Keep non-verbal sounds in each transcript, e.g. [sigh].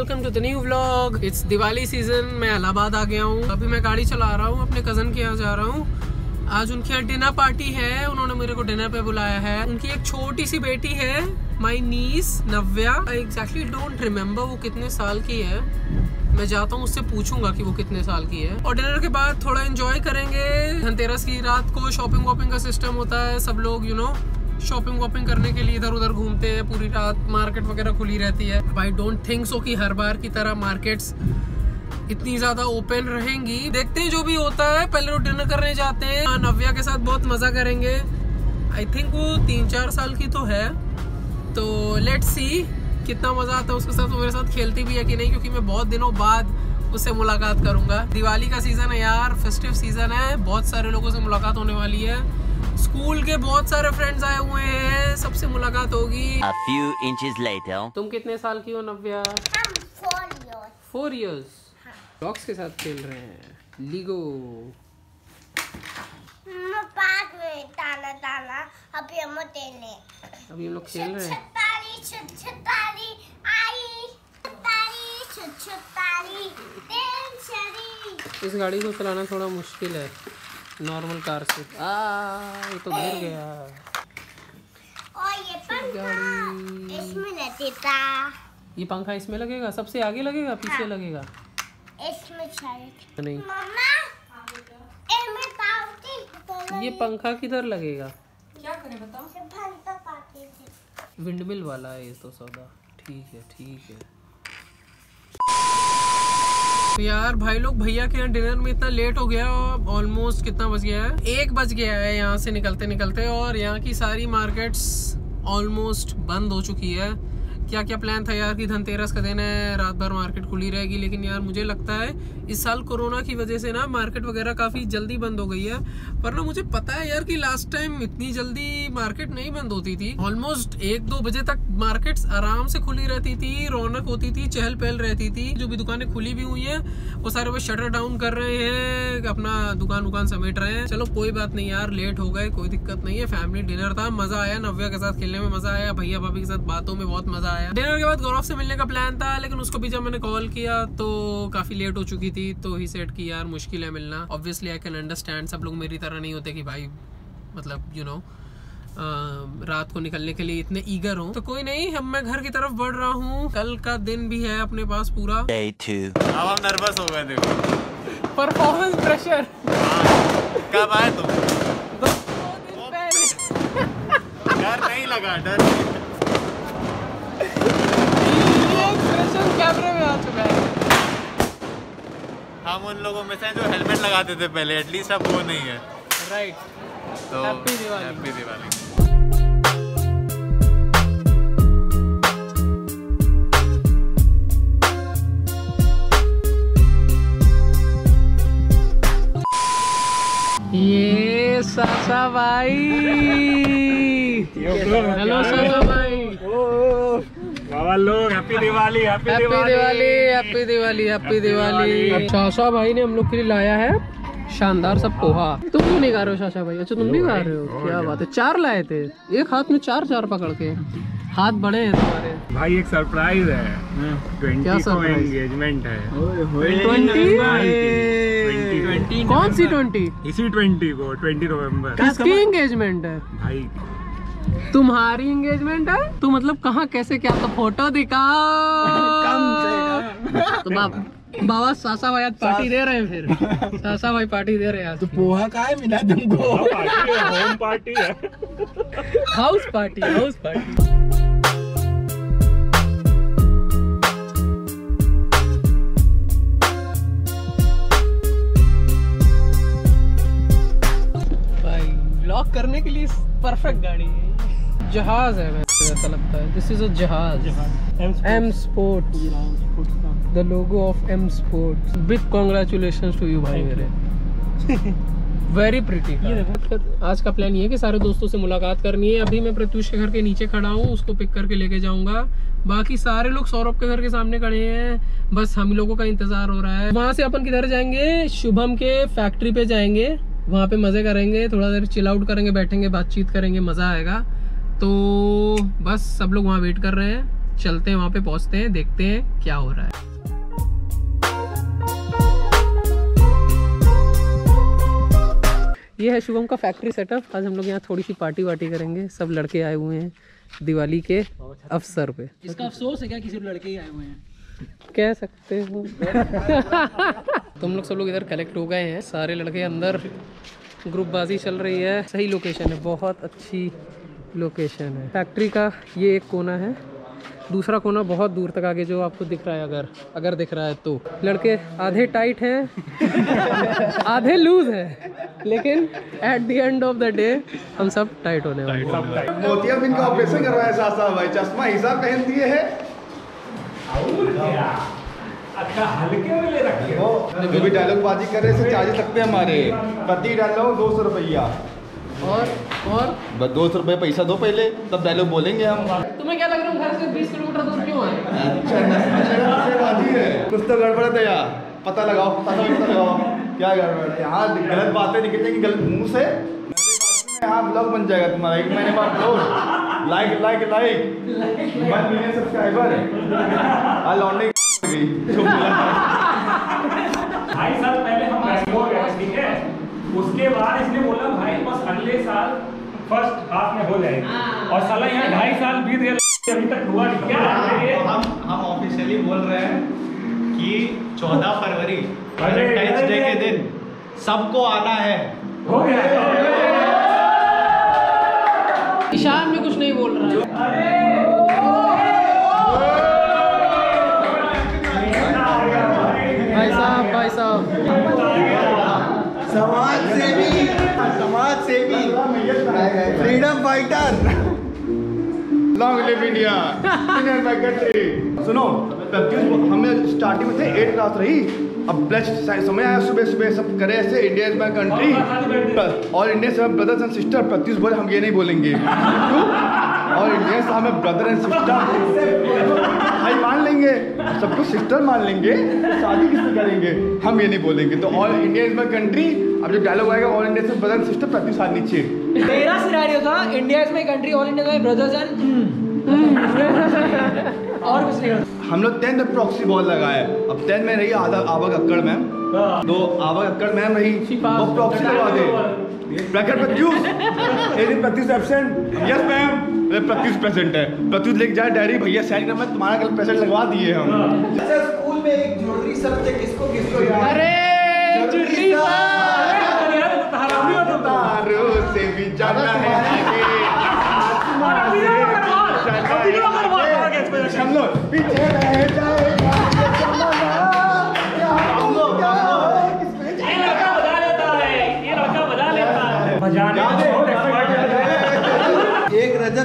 Welcome to the new vlog it's Diwali season मैं इलाहाबाद आ गया हूँ। अभी मैं गाड़ी चला रहा हूँ अपने कज़न के यहाँ जा रहा हूँ। आज उनके यहाँ डिनर पार्टी है उन्होंने मेरे को डिनर पे बुलाया है। उनकी एक छोटी सी बेटी है my niece Navya. I exactly don't remember वो कितने साल की है। मैं जाता हूँ उससे पूछूँगा कि वो कितने साल की है। और डिनर के बाद थोड़ा एंजॉय करेंगे। धनतेरस की रात को शॉपिंग वॉपिंग का सिस्टम होता है सब लोग you you know know, shopping वॉपिंग करने के लिए इधर उधर घूमते हैं पूरी रात मार्केट वगैरह खुली रहती है। आई डोंट थिंक सो कि हर बार की तरह मार्केट्स इतनी ज़्यादा ओपन रहेंगी। देखते हैं जो भी होता है पहले वो डिनर करने जाते हैं। हाँ, नव्या के साथ बहुत मज़ा करेंगे। आई थिंक वो तीन चार साल की तो है। तो लेट सी कितना मज़ा आता है उसके साथ। वो मेरे साथ खेलती भी है कि नहीं क्योंकि मैं बहुत दिनों बाद उससे मुलाकात करूँगा। दिवाली का सीज़न है यार फेस्टिव सीज़न है बहुत सारे लोगों से मुलाकात होने वाली है। स्कूल के बहुत सारे फ्रेंड्स आए हुए हैं सबसे मुलाकात होगी। A few inches later. तुम कितने साल की हो नव्या? फोर इयर्स डॉग्स के साथ खेल रहे हैं। लीगो पार्क में ताना ताना अभी हम तेले अभी हम लोग खेल रहे हैं। आई। इस गाड़ी को चलाना थोड़ा मुश्किल है। नॉर्मल कार से। आ ये तो गिर गया। और ये पंखा इसमें लगता ये पंखा इसमें लगेगा? सबसे आगे लगेगा? पीछे हाँ। लगेगा? इसमें शायद। नहीं। मम्मा ये पंखा किधर लगेगा? क्या पाती थी विंडमिल वाला है ये तो सौदा। ठीक है ठीक है। तो यार, भाई लोग, भैया के यहाँ डिनर में इतना लेट हो गया और ऑलमोस्ट कितना बज गया है? एक बज गया है यहाँ से निकलते निकलते और यहाँ की सारी मार्केट्स ऑलमोस्ट बंद हो चुकी है। क्या क्या प्लान था यार कि धनतेरस का दिन है रात भर मार्केट खुली रहेगी, लेकिन यार मुझे लगता है इस साल कोरोना की वजह से ना मार्केट वगैरह काफ़ी जल्दी बंद हो गई है। पर ना मुझे पता है यार कि लास्ट टाइम इतनी जल्दी मार्केट नहीं बंद होती थी। ऑलमोस्ट एक दो बजे तक मार्केट्स आराम से खुली रहती थी, रौनक होती थी, चहल पहल रहती थी। जो भी दुकानें खुली भी हुई हैं, वो सारे वो शटर डाउन कर रहे हैं, अपना दुकान दुकान समेट रहे हैं। चलो कोई बात नहीं यार लेट हो गए, कोई दिक्कत नहीं है फैमिली डिनर था, मज़ा आया, नव्या के साथ खेलने में मज़ा आया भैया भाभी के साथ बातों में बहुत मज़ा आया। डिनर के बाद गौरव से मिलने का प्लान था लेकिन उसको भी जब मैंने कॉल किया तो काफ़ी लेट हो चुकी थी तो ही सेट की यार मुश्किल है मिलना। ऑब्वियसली आई कैन अंडरस्टैंड सब लोग मेरी तरह नहीं होते कि भाई मतलब यू you नो know, रात को निकलने के लिए इतने ईगर हो। तो कोई नहीं हम मैं घर की तरफ़ बढ़ रहा हूँ। कल का दिन भी है अपने पास पूरा। अब हम नर्वस हो गए देखो। परफॉर्मेंस प्रेशर कब आए तुम? दो दिन पहले। डर नहीं लगा डर नहीं। कैमरे में आ चुका है हम उन लोगों में से जो हेलमेट लगाते थे पहले एटलीस्ट अब वो नहीं है। राइट तो Happy Diwali. हैप्पी दिवाली ये सासा भाई हेलो सासा भाई बाबा लोग happy Diwali happy happy Diwali happy Diwali happy Diwali Sasha भाई ने हम लोग के लिए लाया है शानदार सब पोहा। तुम क्यों नहीं गा रहे हो शाशा भाई? अच्छा तुम भी गा रहे हो? क्या बात है? चार लाए थे। एक हाथ में चार चार पकड़ के। हाथ बड़े हैं तुम्हारे। भाई एक सरप्राइज़ है। क्या ट्वेंटी को एंगेजमेंट है। ट्वेंटी कौन सी ट्वेंटी इसी ट्वेंटी को ट्वेंटी नवंबर किसकी एंगेजमेंट है? भाई। तुम्हारी एंगेजमेंट है? तू मतलब कहाँ कैसे क्या? तो फ़ोटो दिखाओ तो बाप बाबा सासा भाई आज पार्टी दे रहे हैं फिर। सासा भाई पार्टी दे रहे हैं आज। पोहा का है मिला तुमको पार्टी है होम पार्टी है। हाउस पार्टी हाउस पार्टी करने के लिए परफेक्ट गाड़ी है जहाज़ है वैसे ऐसा लगता है। दिस इज़ अ जहाज़। M sports the logo of M sports big congratulation to you भाई मेरे। वेरी प्रिटी आज का प्लान ये है कि सारे दोस्तों से मुलाकात करनी है। अभी मैं प्रत्युष के घर के नीचे खड़ा हूँ उसको पिक करके लेके जाऊँगा। बाकी सारे लोग सौरभ के घर के सामने खड़े हैं। बस हम लोगों का इंतज़ार हो रहा है। वहाँ से अपन किधर जाएँगे? शुभम के फैक्ट्री पे जाएँगे। वहाँ पे मज़े करेंगे थोड़ा देर चिल आउट करेंगे बैठेंगे बातचीत करेंगे मज़ा आएगा। तो बस सब लोग वहाँ वेट कर रहे हैं। चलते हैं वहाँ पे पहुँचते हैं देखते हैं क्या हो रहा है। ये है शुभम का फैक्ट्री सेटअप आज हम लोग यहाँ थोड़ी सी पार्टी वार्टी करेंगे। सब लड़के आए हुए हैं दिवाली के अवसर पे। इसका अफसोस है क्या कि सिर्फ़ लड़के ही आए हुए हैं? कह सकते हो। [laughs] तुम लोग सब लोग इधर कलेक्ट हो गए हैं। सारे लड़के अंदर ग्रुपबाजी चल रही है। सही लोकेशन है बहुत अच्छी लोकेशन है। फैक्ट्री का ये एक कोना है। दूसरा कोना बहुत दूर तक आगे जो आपको दिख रहा है अगर अगर दिख रहा है तो। लड़के आधे टाइट हैं [laughs] आधे लूज है लेकिन at the end of the day हम सब टाइट होने वाले हैं। मोतियाबिंद का ऑपरेशन करवाया साथ साथ भाई। चश्मा हिसाब पहन दिए है। अच्छा हल्के में ले रखे हो। जो भी डायलॉग बाजी कर रहे हैं चार्जेस लगते हैं हमारे। प्रति डायलॉग दो सौ रुपया। और और? बस दो सौ रुपये पैसा दो पहले तब डायलॉग बोलेंगे हम। तुम्हें क्या लग रहा है घर से 20 किलोमीटर दूर क्यों आए बाजी है। कुछ तो गड़बड़ है यार पता लगाओ पता पता लगाओ। क्या गड़बड़ है? यहाँ गलत बातें निकलेंगी गलत मुँह से? यहाँ ब्लॉग बन जाएगा तुम्हारा एक महीने बाद blog like like like one million subscriber आ लौंडे ढाई साल पहले हम बैंगलोर गए ठीक है? उसके बाद इसने बोला भाई बस अगले साल फ़र्स्ट हाफ़ में हो जाएगी। और साला यहाँ ढाई साल बीत गए अभी तक हुआ नहीं। क्या है हम हम ऑफिशियली बोल रहे हैं कि 14 फरवरी अरे, वैलेंटाइंस डे के दिन सबको आना है। हो गया। Freedom fighter long live India Indian my country सुनो प्रत्युष हमें स्टार्टिंग में थे एट क्लास रही। अब ब्लेस्ड समय आया सुबह सुबह सब करे ऐसे इंडिया इज़ माय कंट्री और इंडिया से ब्रदर्स एंड सिस्टर प्रत्युष बोले हम ये नहीं बोलेंगे। क्यों? और इंडिया से हमें ब्रदर एंड सिस्टर भाई मान लेंगे सबको सिस्टर मान लेंगे शादी किससे करेंगे? हम ये नहीं बोलेंगे। तो all India is my country अब जब डायलॉग आएगा ऑल इंडिया से ब्रदर एंड सिस्टर प्रति साथ नीचे। मेरा सिनेरियो था India is my country all India my brothers and और कुछ नहीं हम लोग टेंथ में प्रॉक्सी बॉल लगाए। अब टेंथ में रही आधा आबा कक्कड़ मैम तो आबा कक्कड़ मैम रही वो प्रॉक्सी लगा दे। ब्रैकेट प्रत्युष यदि Pratyush absent yes ma'am Pratyush present है। प्रत्युष लेके जाए डायरी भैया साइन कर मैं तुम्हारा कल प्रेजेंट लगवा दिए हम।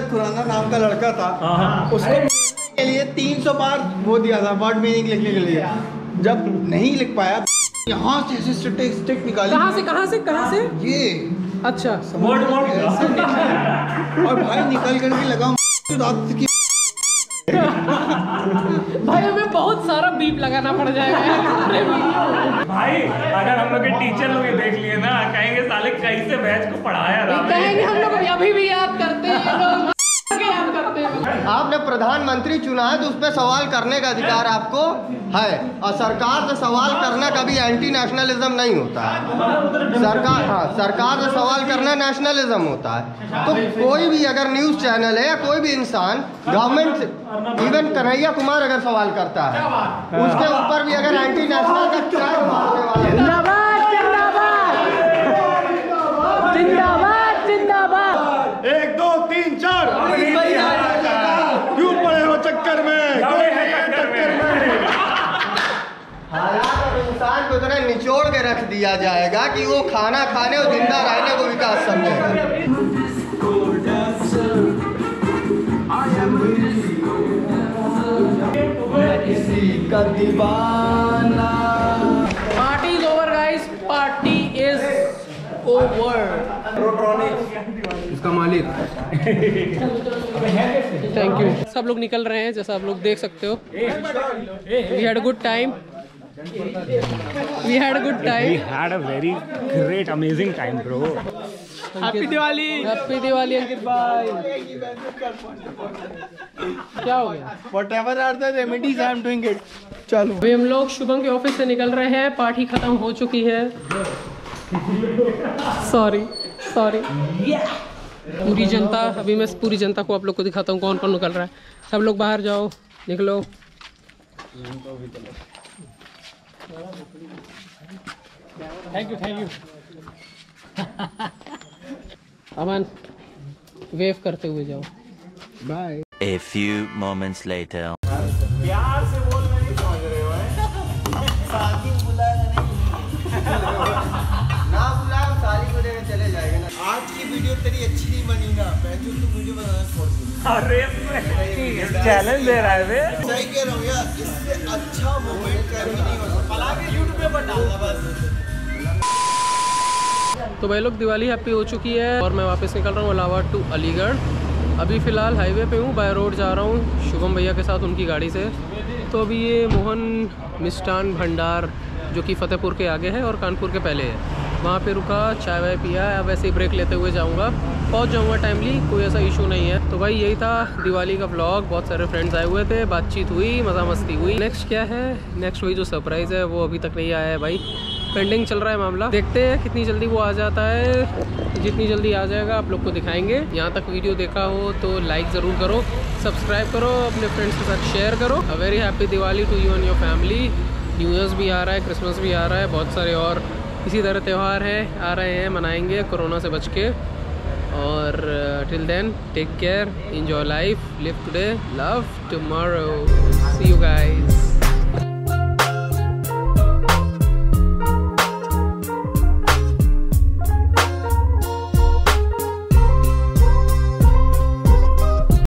रजत खुराना नाम का लड़का था उसको के लिए 300 बार वो दिया था वर्ड मीनिंग लिखने के लिए। जब नहीं लिख पाया यहाँ से ऐसे स्टिक स्टिक निकाली। कहाँ से कहाँ से कहाँ से? ये। अच्छा। ऐसे निकला। और भाई निकल करके लगा रात की भाई हमें बहुत सारा बीप लगाना पड़ जाएगा। भाई अगर हम लोग के टीचर लोग ये देख लिए ना कहेंगे साले कैसे बैच को पढ़ाया राम कहेंगे हम लोग अभी भी याद करते हैं आपने प्रधानमंत्री चुना है तो उस पर सवाल करने का अधिकार आपको है। और सरकार से सवाल करना कभी एंटी नेशनलिज्म नहीं होता है। सरकार हाँ सरकार से सवाल करना नेशनलिज्म होता है। तो कोई भी अगर न्यूज़ चैनल है या कोई भी इंसान गवर्नमेंट से इवन कन्हैया कुमार अगर सवाल करता है, उसके ऊपर भी अगर एंटी नेशनल का जिंदाबाद एक दो तीन चार क्यों पड़े हो चक्कर हैं चक्कर में। हालात और इंसान को इतना निचोड़ के रख दिया जाएगा कि वो खाना खाने और ज़िंदा रहने को विकास दीवाना। Party is over guys party is over इसका मालिक। थैंक यू सब लोग निकल रहे हैं जैसा आप लोग देख सकते हो। We had good time we had good We time had a very great, amazing time, bro. Happy Diwali happy Diwali Ankit भाई क्या हो गया? Whatever are the remedies, I am doing it. चलो अभी हम लोग शुभम के ऑफ़िस से निकल रहे हैं पार्टी खत्म हो चुकी है। सॉरी सॉरी पूरी जनता अभी मैं पूरी जनता को आप लोग को दिखाता हूँ कौन कौन निकल रहा है। सब लोग बाहर जाओ निकलो। Thank you thank you Aman wave करते हुए जाओ। Bye A few moments later. प्यार से बोल रहे नहीं समझ रहे हो हैं? [laughs] ना बुलाए हम साली को लेकर चले जाएँगे ना। आज की वीडियो तेरी अच्छी अरे चैलेंज दे रहा है बे सही कह रहा हूँ यार इससे अच्छा मोमेंट कभी नहीं हो सकता। पला के यूट्यूब पे डालना बस। तो भाई लोग दिवाली हैप्पी हो चुकी है और मैं वापस निकल रहा हूँ इलाहाबाद टू अलीगढ़। अभी फ़िलहाल हाईवे पे हूँ बाय रोड जा रहा हूँ शुभम भैया के साथ उनकी गाड़ी से। तो अभी ये मोहन मिष्ठान भंडार जो कि फ़तेहपुर के आगे है और कानपुर के पहले है। वहाँ पे रुका चाय वाय पिया अब वैसे ही ब्रेक लेते हुए जाऊँगा। पहुँच जाऊँगा टाइमली कोई ऐसा इशू नहीं है। तो भाई यही था दिवाली का ब्लॉग बहुत सारे फ्रेंड्स आए हुए थे, बातचीत हुई मज़ा मस्ती हुई। नेक्स्ट क्या है? नेक्स्ट वही जो सरप्राइज़ है, वो अभी तक नहीं आया है भाई। पेंडिंग चल रहा है मामला। देखते हैं कितनी जल्दी वो आ जाता है। जितनी जल्दी आ जाएगा, आप लोग को दिखाएँगे। यहाँ तक वीडियो देखा हो तो लाइक ज़रूर करो सब्सक्राइब करो, अपने फ्रेंड्स के साथ शेयर करो। A very happy Diwali to you and your family new years भी आ रहा है क्रिसमस भी आ रहा है, बहुत सारे और इसी तरह त्यौहार है, आ रहे हैं, मनाएँगे कोरोना से बच के। or uh, till then take care enjoy life live today love tomorrow. See you guys.